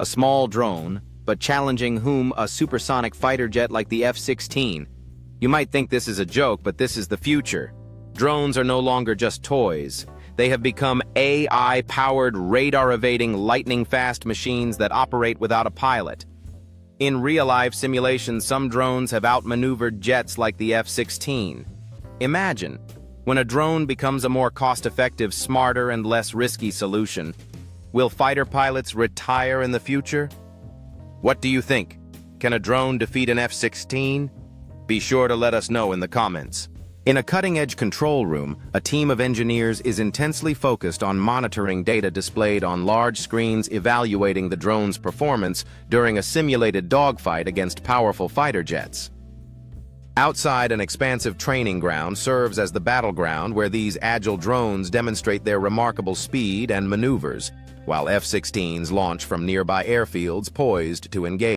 a small drone, but challenging whom a supersonic fighter jet like the F-16. You might think this is a joke, but this is the future. Drones are no longer just toys. They have become AI-powered, radar-evading, lightning-fast machines that operate without a pilot. In real-life simulations, some drones have outmaneuvered jets like the F-16. Imagine, when a drone becomes a more cost-effective, smarter, and less risky solution, will fighter pilots retire in the future? What do you think? Can a drone defeat an F-16? Be sure to let us know in the comments. In a cutting-edge control room, a team of engineers is intensely focused on monitoring data displayed on large screens evaluating the drone's performance during a simulated dogfight against powerful fighter jets. Outside an expansive training ground serves as the battleground where these agile drones demonstrate their remarkable speed and maneuvers, while F-16s launch from nearby airfields poised to engage.